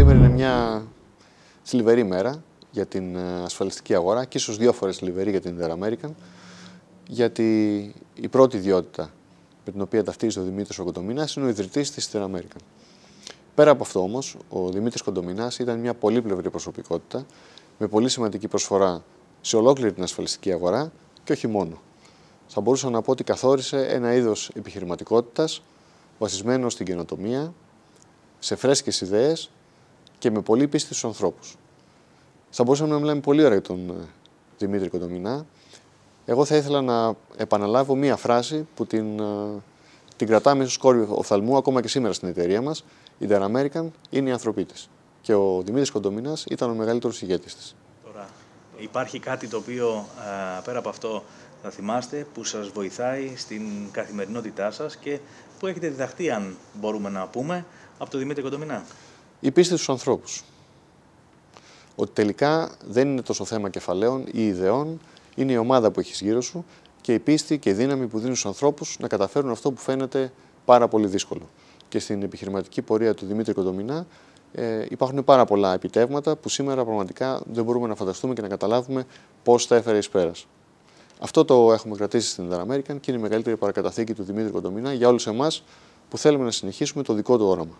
Σήμερα είναι μια θλιβερή μέρα για την ε, ασφαλιστική αγορά και ίσως δύο φορές θλιβερή για την Interamerican γιατί η πρώτη ιδιότητα με την οποία ταυτίζεται ο Δημήτρης Κοντομίνας είναι ο ιδρυτής της Interamerican. Πέρα από αυτό όμως, ο Δημήτρης Κοντομινάς ήταν μια πολύπλευρη προσωπικότητα με πολύ σημαντική προσφορά σε ολόκληρη την ασφαλιστική αγορά και όχι μόνο. Θα μπορούσα να πω ότι καθόρισε ένα είδος επιχειρηματικότητας βασισμένο στην καινοτομία, σε φρέσκες ιδέες και με πολύ πίστη στους ανθρώπους. Θα μπορούσαμε να μιλάμε πολύ ωραία για τον ε, Δημήτρη Κοντομινά. Εγώ θα ήθελα να επαναλάβω μία φράση που την, ε, την κρατάμε στο κόρη οφθαλμού ακόμα και σήμερα στην εταιρεία μας. Η The American είναι οι ανθρωποί της. Και ο Δημήτρης Κοντομινάς ήταν ο μεγαλύτερος ηγέτης της. Τώρα, υπάρχει κάτι το οποίο ε, πέρα από αυτό θα θυμάστε που σας βοηθάει στην καθημερινότητά σας και που έχετε διδαχτεί αν μπορούμε να πούμε από τον Δημήτρη Κοντομινά; Η πίστη στους ανθρώπους. Ότι τελικά δεν είναι τόσο θέμα κεφαλαίων ή ιδεών, είναι η ομάδα που έχεις γύρω σου και η πίστη και η δύναμη που δίνουν στους ανθρώπους να καταφέρουν αυτό που φαίνεται πάρα πολύ δύσκολο. Και στην επιχειρηματική πορεία του Δημήτρη Κοντομινά ε, υπάρχουν πάρα πολλά επιτεύγματα που σήμερα πραγματικά δεν μπορούμε να φανταστούμε και να καταλάβουμε πώς τα έφερε εις πέρας. Αυτό το έχουμε κρατήσει στην American και είναι η μεγαλύτερη παρακαταθήκη του Δημήτρη Κοντομινά για όλους εμάς που θέλουμε να συνεχίσουμε το δικό του όραμα.